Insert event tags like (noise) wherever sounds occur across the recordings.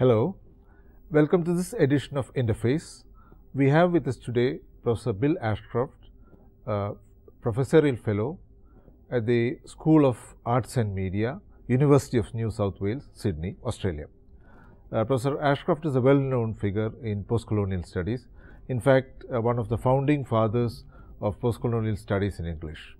Hello, welcome to this edition of Interface. We have with us today Professor Bill Ashcroft, uh, Professorial Fellow at the School of Arts and Media, University of New South Wales, Sydney, Australia. Uh, Professor Ashcroft is a well-known figure in post-colonial studies. In fact, uh, one of the founding fathers of post-colonial studies in English.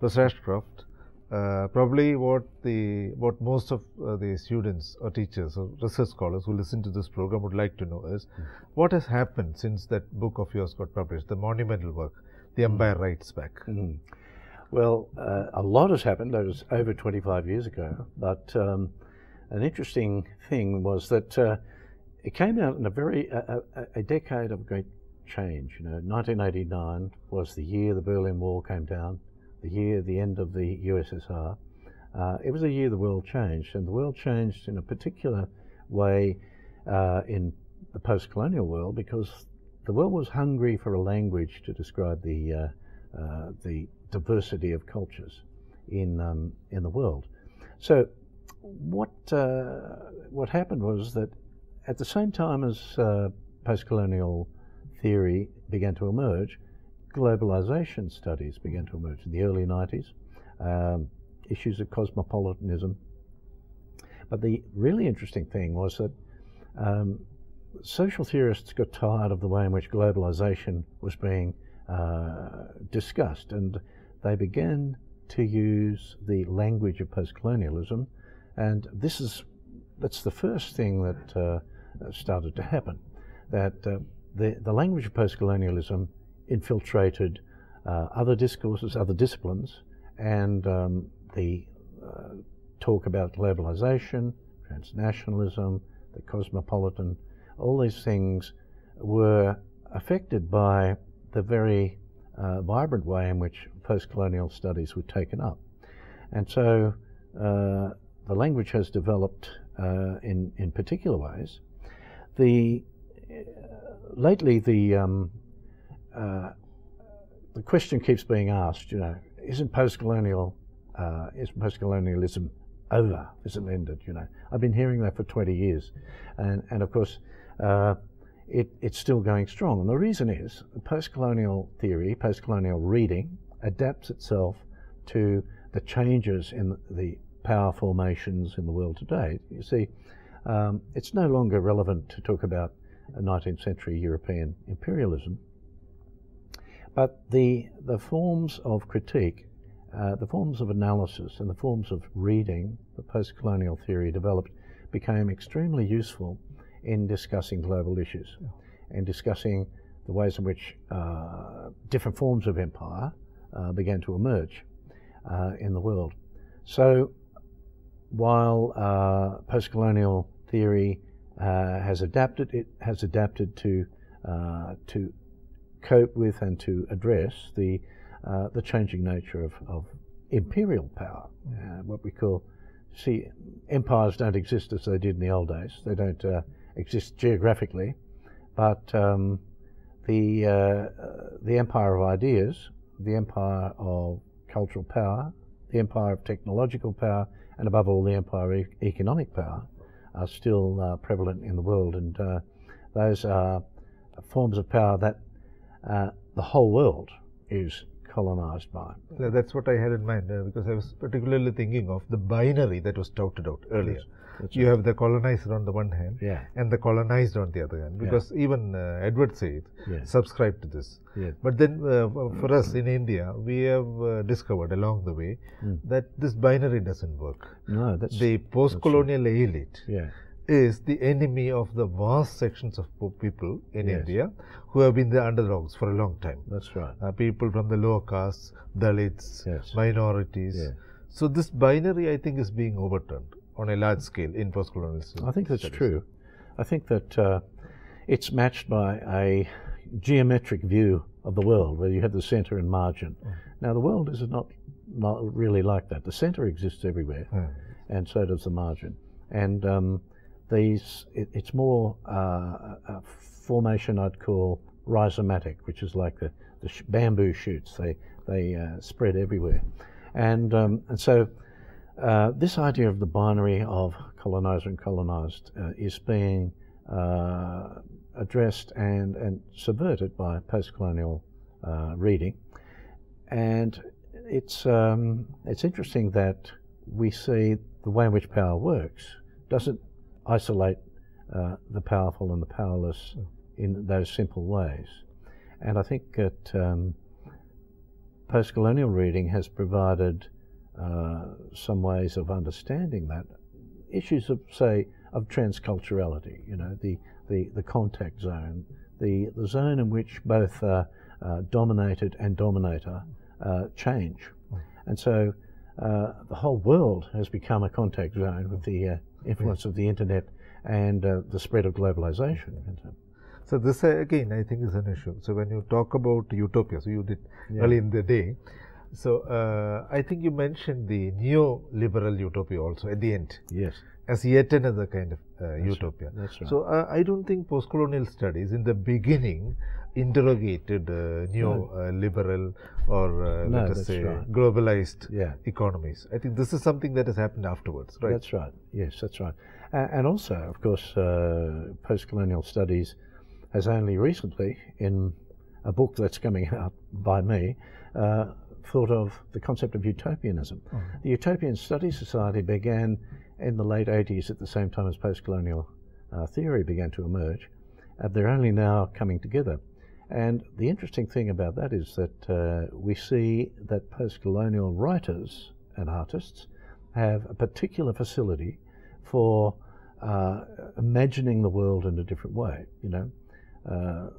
Professor Ashcroft, uh, probably what the what most of uh, the students or teachers or research scholars who listen to this program would like to know is mm. what has happened since that book of yours got published, the monumental work, The Empire mm. Writes Back. Mm. Well, uh, a lot has happened. That was over 25 years ago. But um, an interesting thing was that uh, it came out in a very a, a, a decade of great change. You know, 1989 was the year the Berlin Wall came down the year, the end of the USSR, uh, it was a year the world changed, and the world changed in a particular way uh, in the post-colonial world because the world was hungry for a language to describe the uh, uh the diversity of cultures in um, in the world. So, what uh, what happened was that at the same time as uh, post-colonial theory began to emerge, globalization studies began to emerge in the early 90s, um, issues of cosmopolitanism. But the really interesting thing was that um, social theorists got tired of the way in which globalization was being uh, discussed, and they began to use the language of post-colonialism, and this is that's the first thing that uh, started to happen. That uh, the the language of post-colonialism infiltrated uh, other discourses, other disciplines, and um, the uh, talk about globalization, transnationalism, the cosmopolitan, all these things were affected by the very uh, vibrant way in which post-colonial studies were taken up. And so uh, the language has developed uh, in, in particular ways. The, uh, lately, the um, uh, the question keeps being asked, you know, isn't post-colonial, uh, is post-colonialism over? Is it ended? You know, I've been hearing that for 20 years, and and of course, uh, it it's still going strong. And the reason is post-colonial theory, post-colonial reading adapts itself to the changes in the power formations in the world today. You see, um, it's no longer relevant to talk about 19th century European imperialism but the, the forms of critique, uh, the forms of analysis, and the forms of reading the post colonial theory developed became extremely useful in discussing global issues and discussing the ways in which uh, different forms of empire uh, began to emerge uh, in the world. So while uh, post colonial theory uh, has adapted, it has adapted to, to cope with and to address the, uh, the changing nature of, of imperial power, uh, what we call, see, empires don't exist as they did in the old days. They don't uh, exist geographically, but um, the, uh, the empire of ideas, the empire of cultural power, the empire of technological power, and above all, the empire of economic power are still uh, prevalent in the world. And uh, those are forms of power that uh, the whole world is colonized by. Yeah, that's what I had in mind uh, because I was particularly thinking of the binary that was touted out earlier. Yes, you right. have the colonizer on the one hand yeah. and the colonized on the other hand because yeah. even uh, Edward Said yeah. subscribed to this. But then uh, for us in India, we have uh, discovered along the way mm. that this binary doesn't work. No, that's the post-colonial elite is the enemy of the vast sections of people in yes. India who have been the underdogs for a long time. That's right. Uh, people from the lower castes, Dalits, yes. minorities. Yes. So this binary, I think, is being overturned on a large scale in post-colonialism. I think that's studies. true. I think that uh, it's matched by a geometric view of the world where you have the center and margin. Mm. Now the world is not not really like that. The center exists everywhere, mm. and so does the margin. And um, these, it, it's more uh, a formation I'd call rhizomatic, which is like the, the sh bamboo shoots. They, they uh, spread everywhere. And, um, and so uh, this idea of the binary of colonizer and colonized uh, is being uh, addressed and, and subverted by post-colonial uh, reading. And it's, um, it's interesting that we see the way in which power works doesn't isolate uh, the powerful and the powerless in those simple ways. And I think that um, post-colonial reading has provided uh, some ways of understanding that. Issues of, say, of transculturality, you know, the, the, the contact zone, the, the zone in which both uh, uh, dominated and dominator uh, change. And so uh, the whole world has become a contact zone with the uh, influence of the internet and the spread of globalization. So this again, I think, is an issue. So when you talk about utopia, so you did yeah. early in the day. So uh, I think you mentioned the neoliberal utopia also at the end. Yes. As yet another kind of uh, That's utopia. Right. That's right. So uh, I don't think post-colonial studies in the beginning interrogated uh, neoliberal no. or uh, no, let us say right. globalized yeah. economies. I think this is something that has happened afterwards, right? That's right. Yes, that's right. and also, of course, uh, post-colonial studies has only recently, in a book that's coming (laughs) out by me, uh, thought of the concept of utopianism. Oh. The Utopian Study Society began in the late 80s at the same time as post colonial uh, theory began to emerge. and they're only now coming together. And the interesting thing about that is that uh, we see that post colonial writers and artists have a particular facility for uh, imagining the world in a different way. You know, uh,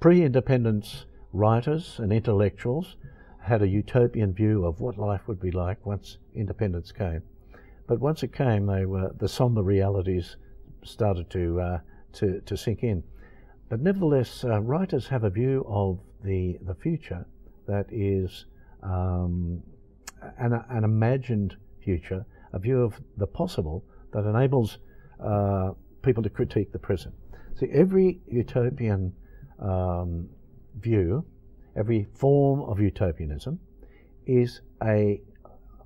pre-independence writers and intellectuals had a utopian view of what life would be like once independence came. But once it came, they were, the somber realities started to, uh, to, to sink in. But nevertheless, uh, writers have a view of the, the future that is um, an, an imagined future, a view of the possible that enables uh, people to critique the present. See, every utopian um, view, every form of utopianism, is a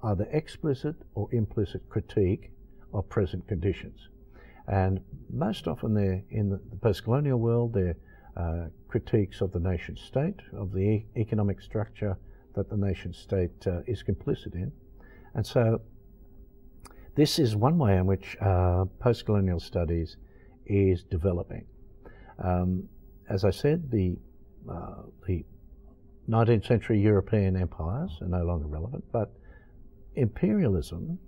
either explicit or implicit critique of present conditions. And most often they're in the, post-colonial world, they're uh, critiques of the nation state, of the e economic structure that the nation state uh, is complicit in. And so this is one way in which uh, post-colonial studies is developing. Um, as I said, the, uh, the 19th century European empires are no longer relevant, but imperialism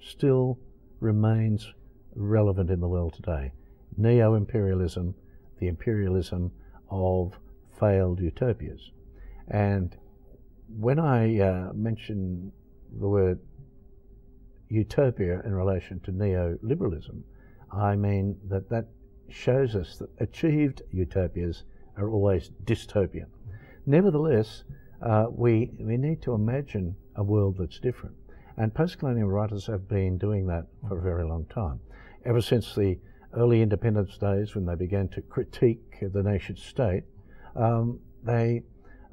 still remains relevant in the world today. Neo imperialism, the imperialism of failed utopias. And when I uh, mention the word utopia in relation to neoliberalism, I mean that that shows us that achieved utopias are always dystopian. Nevertheless, uh, we, we need to imagine a world that's different. And post-colonial writers have been doing that for a very long time. Ever since the early independence days when they began to critique the nation state, um, they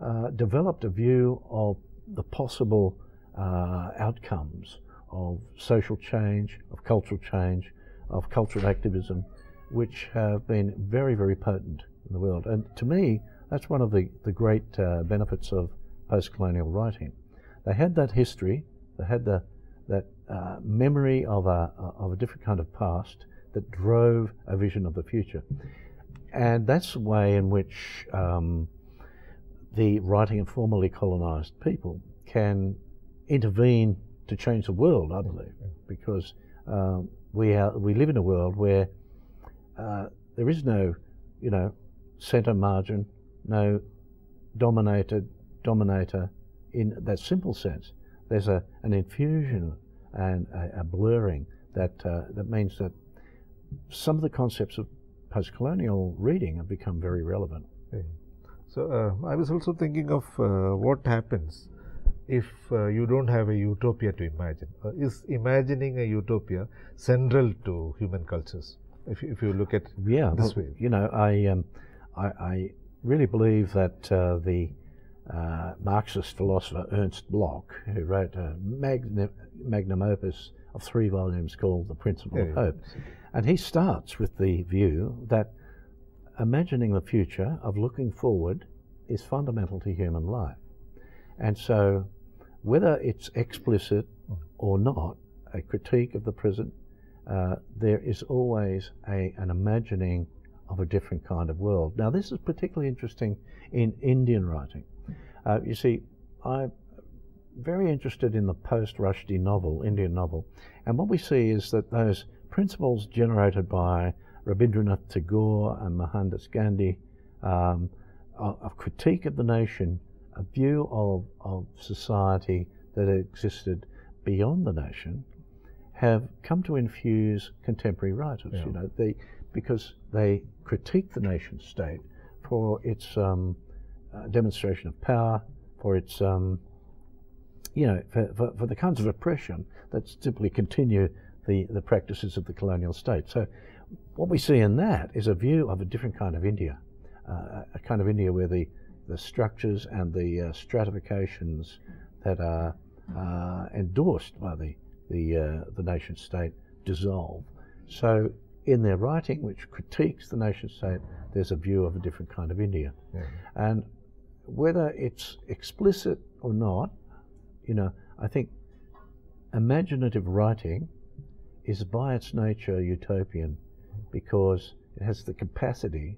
uh, developed a view of the possible uh, outcomes of social change, of cultural change, of cultural activism, which have been very, very potent in the world. And to me, that's one of the, the great uh, benefits of post-colonial writing. They had that history, they had the, that uh, memory of a, of a different kind of past that drove a vision of the future. And that's the way in which um, the writing of formerly colonized people can intervene to change the world, I believe, because um, we, are, we live in a world where uh, there is no, you know, center margin, no dominated dominator in that simple sense. There's a, an infusion and a, a blurring that, uh, that means that some of the concepts of post-colonial reading have become very relevant. Okay. So uh, I was also thinking of uh, what happens if uh, you don't have a utopia to imagine. Uh, is imagining a utopia central to human cultures? if, if you look at yeah, this well, way. You know, I, um, I, I, really believe that uh, the uh, Marxist philosopher Ernst Bloch, who wrote a magnum, magnum opus of three volumes called The Principle Yeah, of yeah. Hope. And he starts with the view that imagining the future, of looking forward, is fundamental to human life. And so, whether it's explicit or not, a critique of the present, uh, there is always a, an imagining of a different kind of world. Now, this is particularly interesting in Indian writing. Uh, you see, I'm very interested in the post Rushdie novel, Indian novel, and what we see is that those principles generated by Rabindranath Tagore and Mohandas Gandhi um, of, critique of the nation, a view of, of society that existed beyond the nation, have come to infuse contemporary writers. Yeah. You know, they because they critique the nation state for its um, demonstration of power, for its um, you know, for, for, for the kinds of oppression that simply continue the, the practices of the colonial state. So, what we see in that is a view of a different kind of India, uh, a kind of India where the, the structures and the uh, stratifications that are uh, endorsed by the, the, uh, the nation state dissolve. So, in their writing, which critiques the nation state, there's a view of a different kind of India. Yeah. And whether it's explicit or not, you know, I think imaginative writing is by its nature utopian because it has the capacity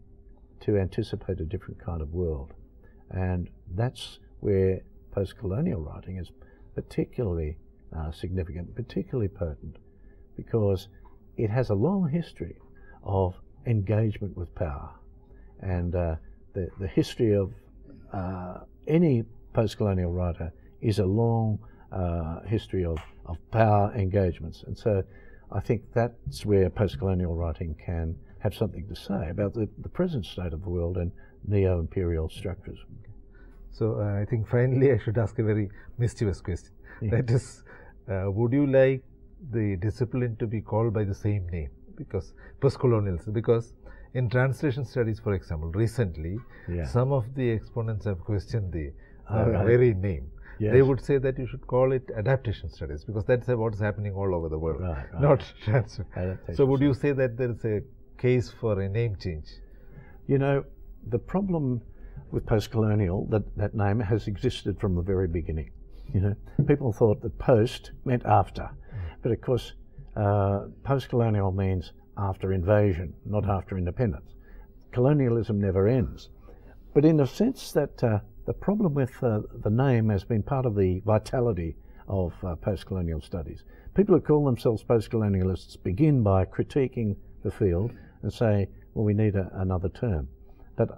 to anticipate a different kind of world. And that's where post colonial writing is particularly uh, significant, particularly potent, because it has a long history of engagement with power. And uh, the, the history of uh, any post colonial writer is a long uh, history of, of power engagements. And so I think that's where post colonial writing can have something to say about the, the present state of the world and neo imperial structures. So uh, I think finally I should ask a very mischievous question. Yeah. That is, uh, would you like the discipline to be called by the same name? Because post-colonials, because in translation studies, for example, recently Yeah. some of the exponents have questioned the uh, right. very name. They would say that you should call it adaptation studies because that's what is happening all over the world, Right, right. not (laughs) transfer. So would you say that there is a case for a name change? You know, the problem with post-colonial, that, that name has existed from the very beginning. You know, people thought that post meant after, but of course, uh, post-colonial means after invasion, not after independence. Colonialism never ends. But in the sense that uh, the problem with uh, the name has been part of the vitality of uh, post-colonial studies. People who call themselves post-colonialists begin by critiquing the field and say, well, we need a, another term. But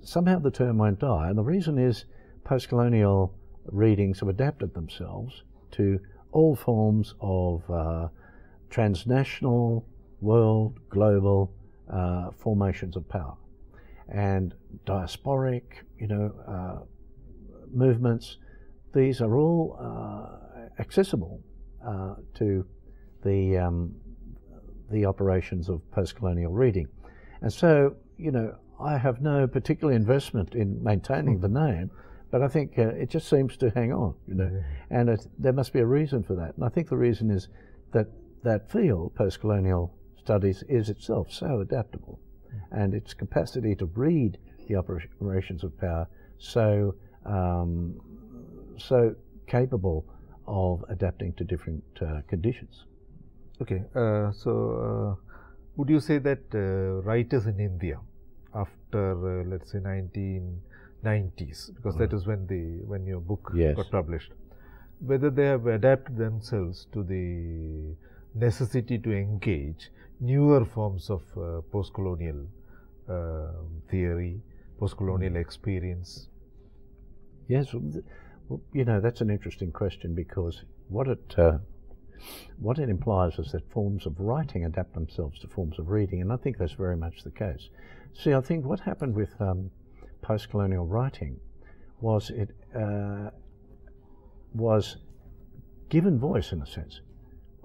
somehow the term won't die, and the reason is post-colonial readings have adapted themselves to all forms of uh, transnational, world, global uh, formations of power. And diasporic, you know, uh, movements. These are all uh, accessible uh, to the um, the operations of post-colonial reading, and so you know I have no particular investment in maintaining the name, but I think uh, it just seems to hang on, you know, and it, there must be a reason for that, and I think the reason is that that field, post-colonial studies, is itself so adaptable and its capacity to read the operations of power so um, so capable of adapting to different uh, conditions. Okay, uh, so uh, would you say that uh, writers in India after uh, let's say 1990s, because that is when the when your book Yes. got published, whether they have adapted themselves to the necessity to engage newer forms of uh, post-colonial uh, theory, post-colonial experience? Yes, well, you know that's an interesting question because what it uh, what it implies is that forms of writing adapt themselves to forms of reading, and I think that's very much the case. See, I think what happened with um, post-colonial writing was it uh, was given voice in a sense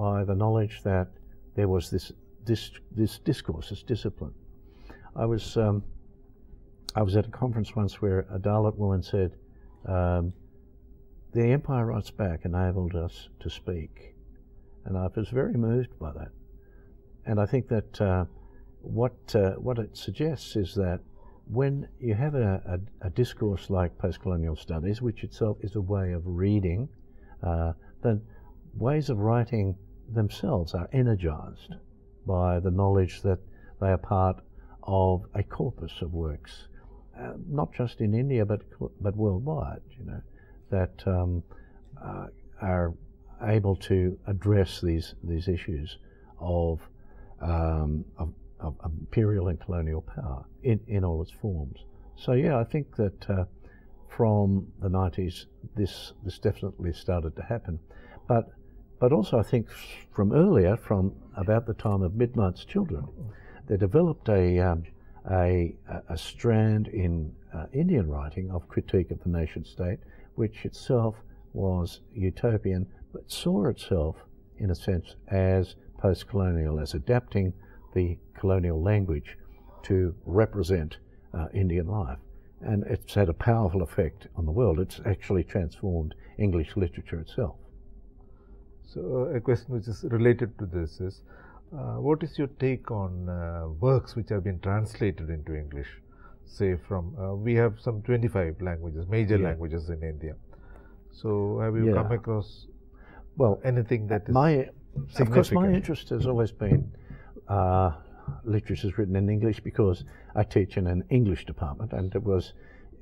by the knowledge that there was this this this discourse, this discipline. I was um, I was at a conference once where a Dalit woman said, um, the Empire Writes Back enabled us to speak. And I was very moved by that. And I think that uh, what, uh, what it suggests is that when you have a, a, a discourse like postcolonial studies, which itself is a way of reading, uh, then ways of writing themselves are energized by the knowledge that they are part of a corpus of works, uh, not just in India but but worldwide. You know, that um, uh, are able to address these these issues of, um, of, of imperial and colonial power in, in all its forms. So yeah, I think that uh, from the 90s, this this definitely started to happen, but but also I think from earlier, from about the time of Midnight's Children, they developed a um, a, a, strand in uh, Indian writing of critique of the nation state, which itself was utopian, but saw itself, in a sense, as post colonial, as adapting the colonial language to represent uh, Indian life. And it's had a powerful effect on the world. It's actually transformed English literature itself. So, uh, a question which is related to this is uh, what is your take on uh, works which have been translated into English? Say from uh, we have some 25 languages, major yeah. languages in India. So, have you yeah. come across well anything that is my of course my interest has always been uh, literature is written in English because I teach in an English department, and it was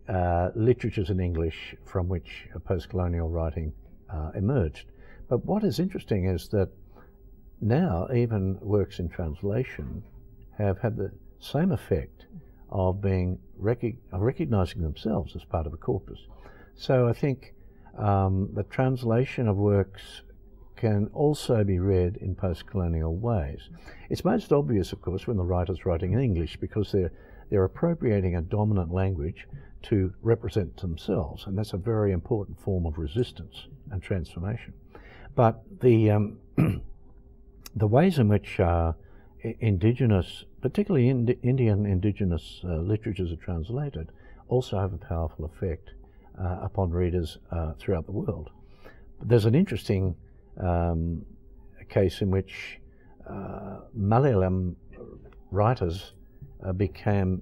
uh, literatures in English from which post-colonial writing uh, emerged. But what is interesting is that now even works in translation have had the same effect of being rec- of recognizing themselves as part of a corpus. So I think um, the translation of works can also be read in post-colonial ways. It's most obvious, of course, when the writer's writing in English because they're they're appropriating a dominant language to represent themselves, and that's a very important form of resistance and transformation. But the um, (clears throat) the ways in which uh, indigenous, particularly Ind Indian indigenous uh, literatures are translated, also have a powerful effect uh, upon readers uh, throughout the world. But there's an interesting um, case in which uh, Malayalam writers uh, became,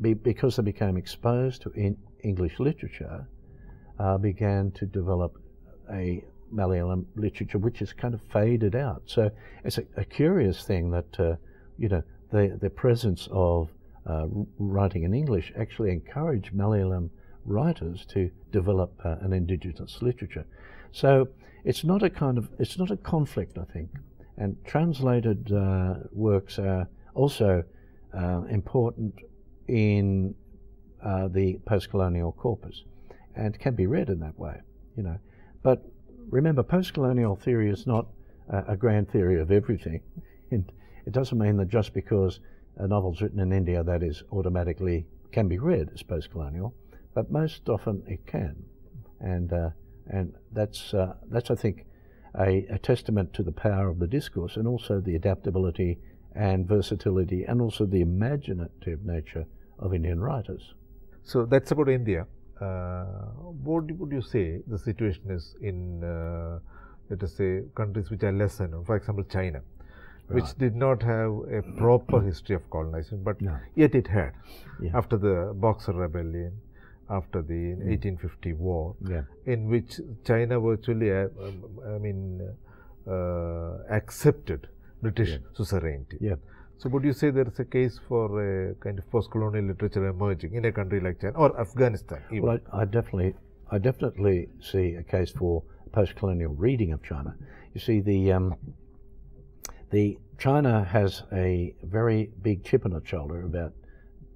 be, because they became exposed to English literature, began to develop a Malayalam literature, which has kind of faded out. So it's a, a curious thing that, uh, you know, the, the presence of uh, writing in English actually encouraged Malayalam writers to develop uh, an indigenous literature. So it's not a kind of, it's not a conflict, I think. And translated uh, works are also uh, important in uh, the post-colonial corpus and can be read in that way, you know. But remember, post-colonial theory is not a, a grand theory of everything. (laughs) And it doesn't mean that just because a novel's written in India, that is automatically can be read as post-colonial, but most often it can, and uh, and that's uh, that's I think a, a, testament to the power of the discourse and also the adaptability and versatility and also the imaginative nature of Indian writers. So that's about India. Uh, what would you say the situation is in, uh, let us say, countries which are less known, for example, China, right. which did not have a proper history of colonization, but no. yet it had. Yeah. After the Boxer Rebellion, after the mm. 1850 war, yeah. in which China virtually, uh, um, I mean, uh, accepted British yeah. suzerainty. So would you say there is a case for a kind of post-colonial literature emerging in a country like China or Afghanistan? Even? Well, I, I, definitely, I definitely see a case for post-colonial reading of China. You see, the um, the China has a very big chip on its shoulder about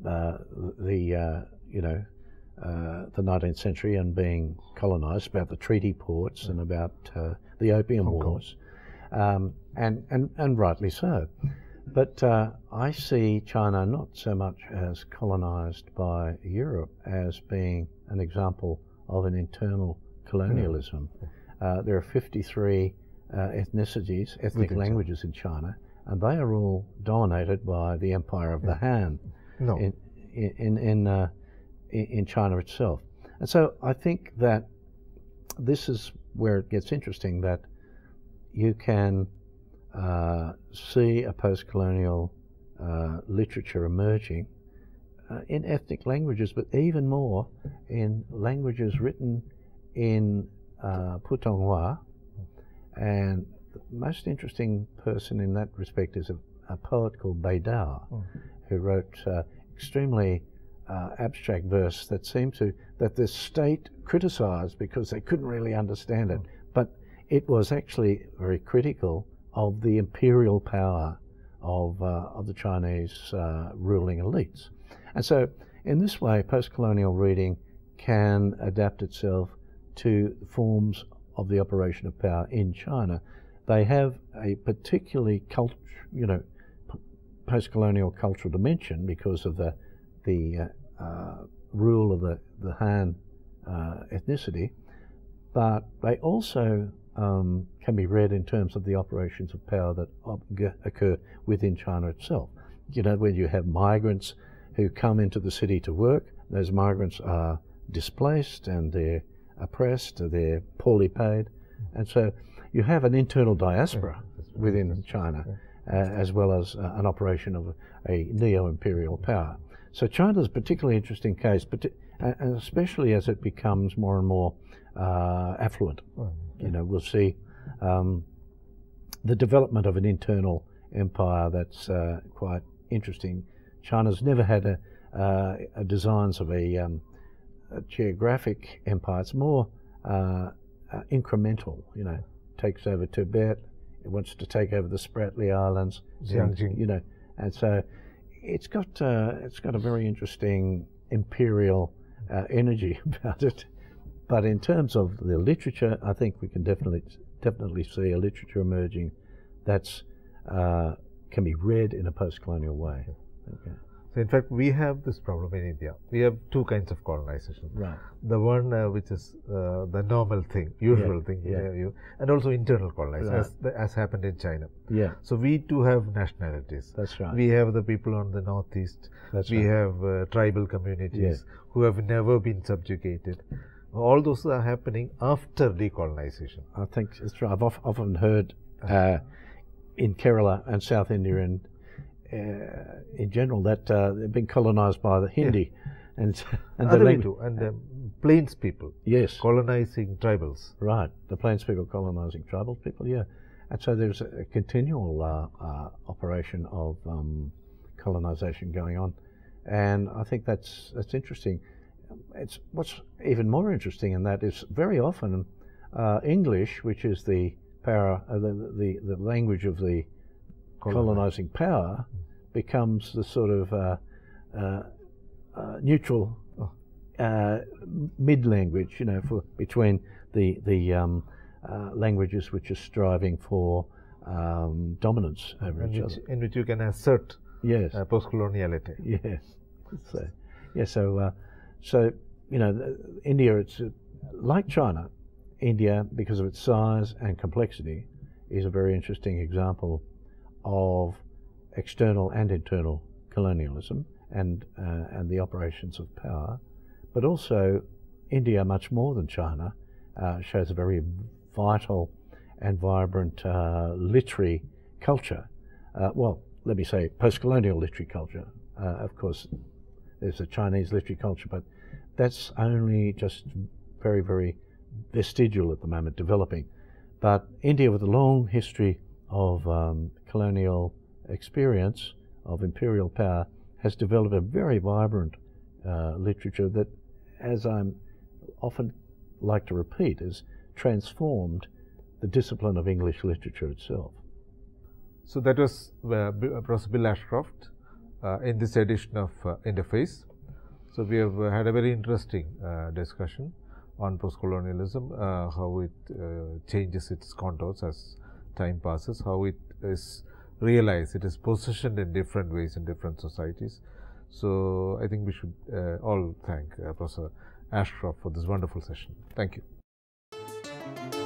uh, the uh, you know uh, the 19th century and being colonized, about the treaty ports and about uh, the Opium Wars, um, and, and and rightly so. But uh, I see China not so much as colonized by Europe as being an example of an internal colonialism. Uh, there are 53 uh, ethnicities, ethnic languages in China, and they are all dominated by the Empire of the Han no. in, in, in, uh, in China itself. And so I think that this is where it gets interesting that you can see a post colonial uh, literature emerging uh, in ethnic languages, but even more in languages written in uh, Putonghua. And the most interesting person in that respect is a, a poet called Beidao, mm. who wrote uh, extremely uh, abstract verse that seemed to that the state criticized because they couldn't really understand it, but it was actually very critical of the imperial power of uh, of the Chinese uh, ruling elites, and so in this way, post-colonial reading can adapt itself to forms of the operation of power in China. They have a particularly cult, you know, post-colonial cultural dimension because of the the uh, uh, rule of the, the Han uh, ethnicity, but they also um, can be read in terms of the operations of power that occur within China itself. You know, when you have migrants who come into the city to work, those migrants are displaced and they're oppressed, they're poorly paid, and so you have an internal diaspora within China, uh, as well as uh, an operation of a, neo-imperial power. So China is a particularly interesting case, but and especially as it becomes more and more uh, affluent. Oh. You know, we'll see um, the development of an internal empire that's uh, quite interesting. China's never had a, uh, a designs of a, um, a, geographic empire. It's more uh, uh, incremental. You know, takes over Tibet. It wants to take over the Spratly Islands. You know, and so it's got uh, it's got a very interesting imperial uh, energy (laughs) about it. But in terms of the literature, I think we can definitely definitely see a literature emerging that's uh, can be read in a post-colonial way. Okay. So in fact, we have this problem in India. We have two kinds of colonization. Right. The one uh, which is uh, the normal thing, usual yeah, thing, yeah. you, and also internal colonization, right. as, the, as happened in China. Yeah. So we too have nationalities. That's right. We have the people on the northeast. That's we right. have uh, tribal communities Yeah. who have never been subjugated. All those are happening after decolonization. I think it's right. I've often heard uh, in Kerala and South India and uh, in general that uh, they've been colonized by the Hindi and and the way too, and um, plains people yes, colonizing tribals. right. The plains people colonizing tribal people, yeah. And so there's a, a continual uh, uh, operation of um, colonization going on, and I think that's that's interesting. It's what's even more interesting in that is very often uh, English, which is the power, uh, the, the the language of the colonizing power, becomes the sort of uh, uh, uh, neutral uh, mid language, you know, for between the the um, uh, languages which are striving for um, dominance over in each which, other. in which you can assert Yes, uh, post-coloniality. yes. So, yeah, so uh, so you know, India, it's uh, like China. India, because of its size and complexity, is a very interesting example of external and internal colonialism and uh, and the operations of power, but also India, much more than China, uh, shows a very vital and vibrant uh, literary culture. Uh, well, let me say post-colonial literary culture. Uh, of course, there's a Chinese literary culture, but that's only just very, very vestigial at the moment, developing. But India, with a long history of um, colonial experience, of imperial power, has developed a very vibrant uh, literature that, as I'm often like to repeat, has transformed the discipline of English literature itself. So that was uh, uh, Professor Bill Ashcroft in this edition of uh, Interface. So we have uh, had a very interesting uh, discussion on post-colonialism, uh, how it uh, changes its contours as time passes, how it is realized, it is positioned in different ways in different societies. So I think we should uh, all thank uh, Professor Ashcroft for this wonderful session. Thank you.